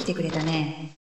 来てくれたね。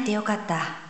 えてよかった。